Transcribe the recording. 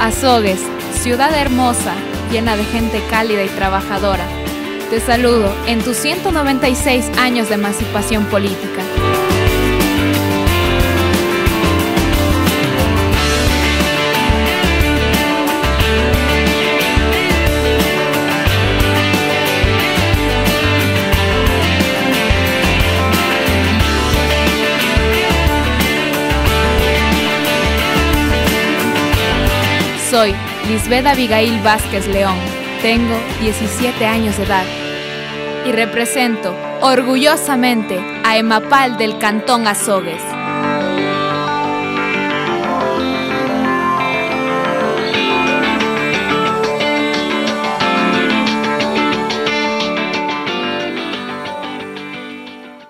Azogues, ciudad hermosa, llena de gente cálida y trabajadora. Te saludo en tus 196 años de emancipación política. Soy Lisbeth Abigail Vázquez León. Tengo 17 años de edad y represento orgullosamente a Emapal del Cantón Azogues.